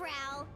Ready